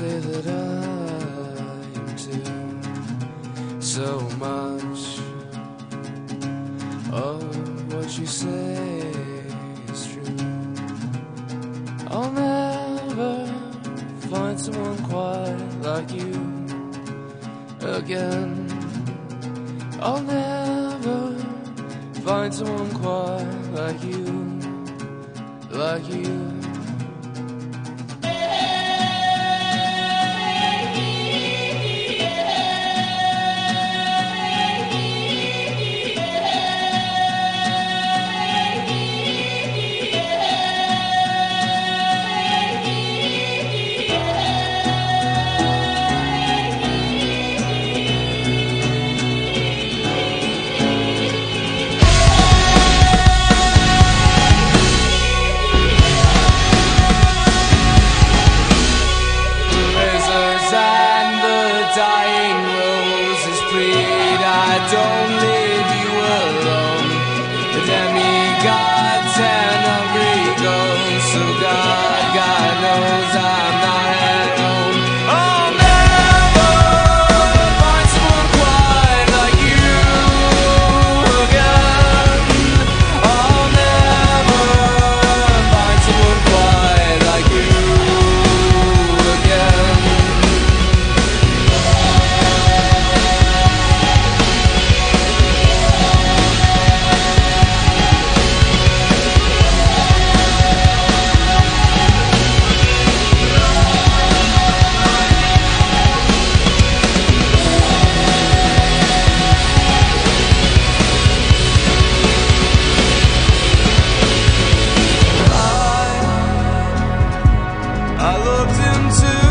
say that I do so much of what you say is true. I'll never find someone quite like you again. I'll never find someone quite like you, like you. Roses plead. I don't to